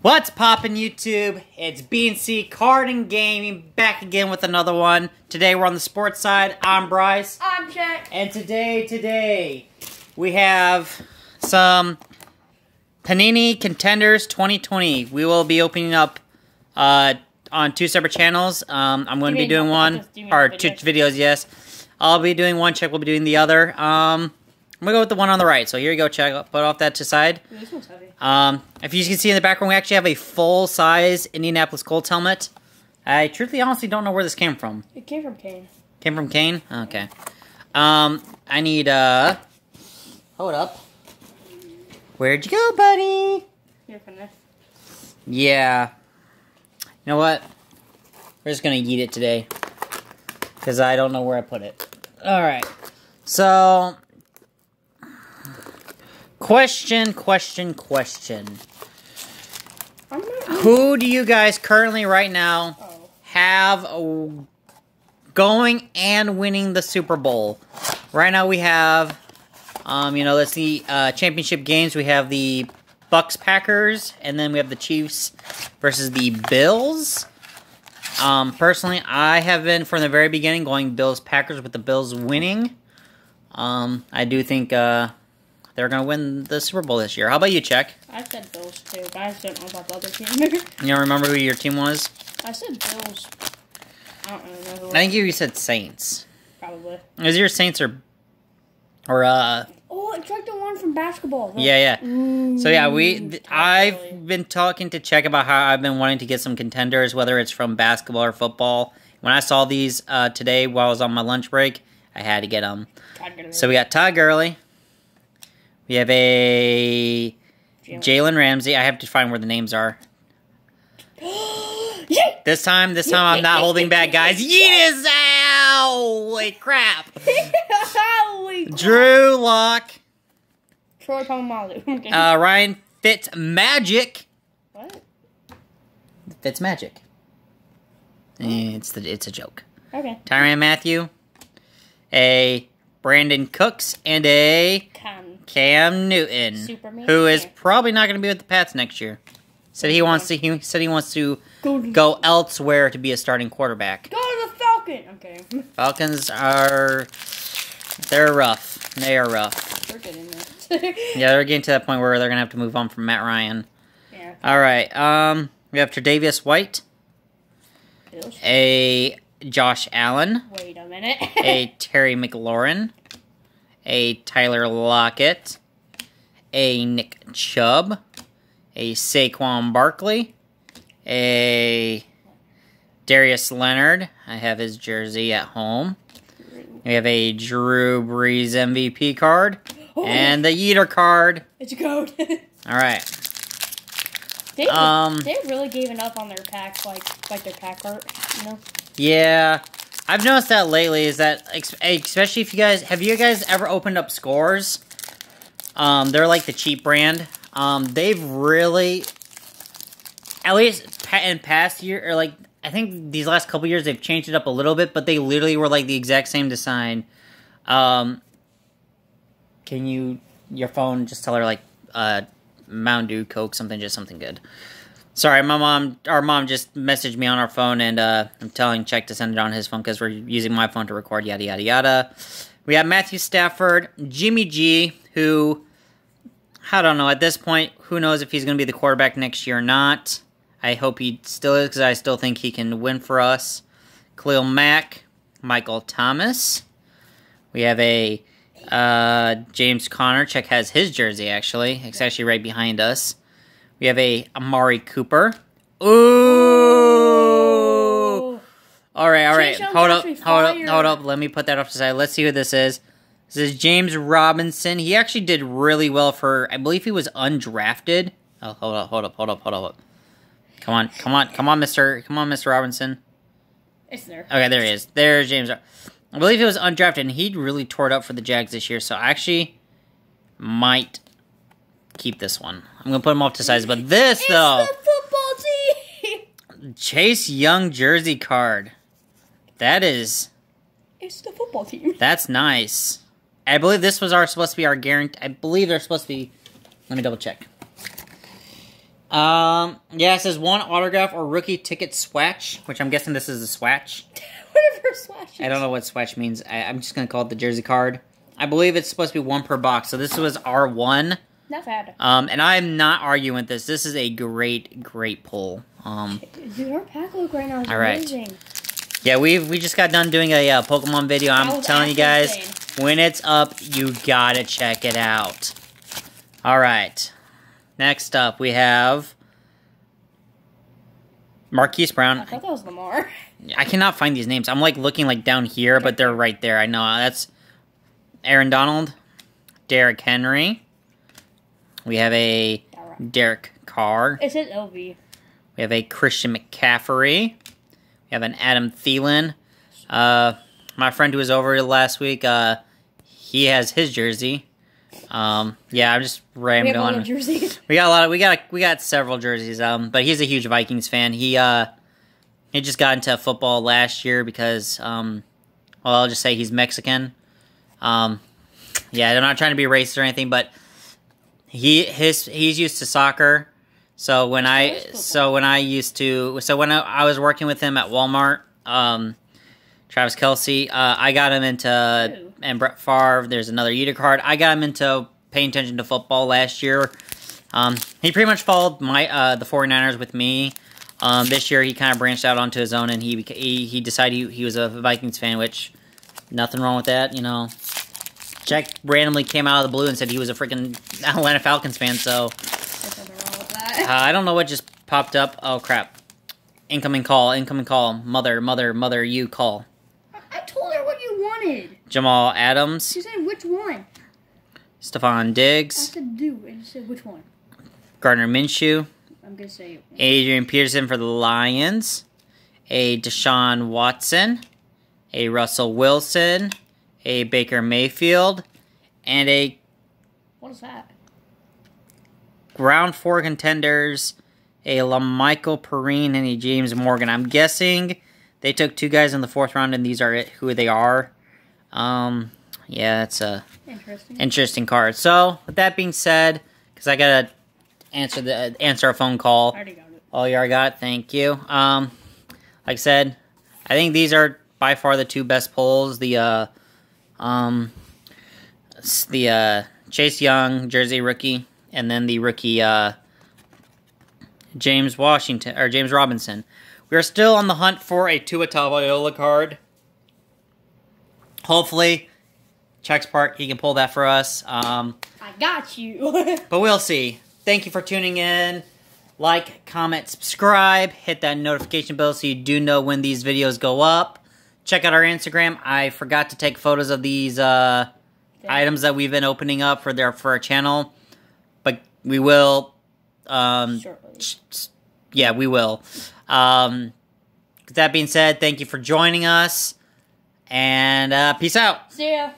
What's poppin' YouTube? It's BNC Card and Gaming back again with another one. Today we're on the sports side. I'm Bryce. I'm Jack. And today, today, we have some Panini Contenders 2020. We will be opening up uh, on two separate channels. Um, I'm going to be doing one, videos? Do you mean or two videos? videos, yes. I'll be doing one, Check we'll be doing the other. Um, I'm to go with the one on the right. So here you go, Check. Put off that to side. Ooh, this one's heavy. Um, if you can see in the background, we actually have a full-size Indianapolis Colts helmet. I truthfully, honestly don't know where this came from. It came from Kane. Came from Kane? Okay. Um, I need, uh... Hold up. Where'd you go, buddy? Here, Kenneth. Yeah. You know what? We're just gonna eat it today. Because I don't know where I put it. Alright. So... Question, question, question. Who do you guys currently, right now, Oh. have going and winning the Super Bowl? Right now, we have, um, you know, let's see, uh, championship games. We have the Bucs Packers, and then we have the Chiefs versus the Bills. Um, personally, I have been from the very beginning going Bills Packers with the Bills winning. Um, I do think uh, they're going to win the Super Bowl this year. How about you, Check? I said Bills too, but I just don't know about the other team. You don't remember who your team was? I said Bills. I don't really know who. I think you said Saints. Probably. Is your Saints or or uh Oh, it's like the one from basketball. yeah yeah. Mm, So yeah, we th- not I've really. been talking to Check about how I've been wanting to get some contenders, whether it's from basketball or football. When I saw these uh, today while I was on my lunch break, I had to get them. So we got Todd Gurley. We have a Jalen. Ramsey. I have to find where the names are. This time, this time I'm not holding back, guys. Yeet is out! Holy crap! Holy crap. Drew Lock. Troy Polamalu. Uh, Ryan Fitz Magic. what? Fitz Magic. It's the it's a joke. Okay. Tyrann Mathieu, a Brandin Cooks, and a Can. Cam Newton, Superman. who is probably not going to be with the Pats next year. Said he wants to. He said he wants to Go, go elsewhere to be a starting quarterback. Go to the Falcon. Okay. Falcons are they're rough. They are rough. We're getting there. Yeah, they're getting to that point where they're gonna have to move on from Matt Ryan. Yeah. All right. Um, we have Tre'Davious White, Bills. a Josh Allen, Wait a minute. a Terry McLaurin, a Tyler Lockett, a Nick Chubb, a Saquon Barkley, a Darius Leonard. I have his jersey at home. We have a Drew Brees MVP card Oh, and the Yeeter card. it's a code. All right. they Um, they really gave up on their pack, like like their pack art. You know. Yeah, I've noticed that lately. Is that especially if you guys have you guys ever opened up scores? Um, they're like the cheap brand. Um, they've really, at least in past year or like I think these last couple years they've changed it up a little bit, but they literally were like the exact same design. Um, can you your phone just tell her like uh, Mountain Dew, Coke, something, just something good. Sorry, my mom, our mom just messaged me on our phone, and uh, I'm telling Check to send it on his phone because we're using my phone to record. Yada yada yada. We have Matthew Stafford, Jimmy G, who I don't know at this point. Who knows if he's going to be the quarterback next year or not? I hope he still is because I still think he can win for us. Khalil Mack, Michael Thomas. We have a uh, James Conner. Check has his jersey actually. It's actually right behind us. We have a Amari Cooper. Ooh. All right, all right. Chase Hold up, hold up, hold up. Let me put that off to the side. Let's see who this is. This is James Robinson. He actually did really well for. I believe he was undrafted. Oh, hold up, hold up, hold up, hold up. Come on, come on, come on, Mister. Come on, Mister Robinson. It's there. Okay, there he is. There's James. I believe he was undrafted, and he really tore it up for the Jags this year. So I actually might keep this one. I'm gonna put him off to size. But this It's though, the football team. Chase Young jersey card. That is It's the football team. that's nice. I believe this was our supposed to be our guarantee. I believe they're supposed to be. Let me double check. Um, yeah, it says one autograph or rookie ticket swatch, which I'm guessing this is a swatch. Whatever swatch. I don't know what swatch means. I, I'm just gonna call it the jersey card. I believe it's supposed to be one per box, so this was R one. Not bad. Um, and I'm not arguing with this. This is a great, great pull. Um, Dude, our pack look right now is All right. amazing. yeah, we we just got done doing a uh, Pokemon video. I'm telling you guys, insane. when it's up, you gotta check it out. All right. Next up, we have Marquise Brown. I thought that was Lamar. I cannot find these names. I'm like looking like down here, but they're right there. I know that's Aaron Donald, Derrick Henry. We have a Derek Carr. Is it says LV. We have a Christian McCaffrey. We have an Adam Thielen. Uh, my friend who was over last week, uh, he has his jersey. Um, yeah, I'm just We have all the on. jerseys. We got a lot of we got we got several jerseys. Um, but he's a huge Vikings fan. He uh he just got into football last year because um well I'll just say he's Mexican. Um yeah, I'm not trying to be racist or anything, but he his he's used to soccer. So when I so when I used to so when I, I was working with him at Walmart, um Travis Kelce, uh, I got him into Ooh. and Brett Favre. There's another Eater card. I got him into paying attention to football last year. Um, he pretty much followed my uh, the 49ers with me. Um, this year he kind of branched out onto his own and he he, he decided he, he was a Vikings fan, which nothing wrong with that, you know. Jack randomly came out of the blue and said he was a freaking Atlanta Falcons fan, so There's nothing wrong with uh. I don't know what just popped up. Oh crap! Incoming call, incoming call. Mother, mother, mother, you call. I- I told her what you wanted. Jamal Adams, She said which one. Stefon Diggs. I said do, and she said which one. Gardner Minshew, I'm gonna say. Adrian Peterson for the Lions, a Deshaun Watson, a Russell Wilson, a Baker Mayfield, and a What is that? round four contenders, a La'Mical Perine and a James Morgan. I'm guessing they took two guys in the fourth round, and these are it, who they are. Um, yeah, it's a Interesting. interesting card. So, with that being said, because I gotta answer the answer a phone call. I already got it. Oh, you already got it. Thank you. Um, like I said, I think these are by far the two best polls. The uh, um, the uh, Chase Young jersey rookie, and then the rookie uh, James Washington or James Robinson. We are still on the hunt for a Tua Tagovailoa card. Hopefully, Checks Park he can pull that for us. Um, I got you. but we'll see. Thank you for tuning in. Like, comment, subscribe, hit that notification bell so you do know when these videos go up. Check out our Instagram. I forgot to take photos of these uh, items that we've been opening up for their for our channel, but we will. Um, Shortly. yeah, we will. Um, with that being said, thank you for joining us, and uh, peace out. See ya.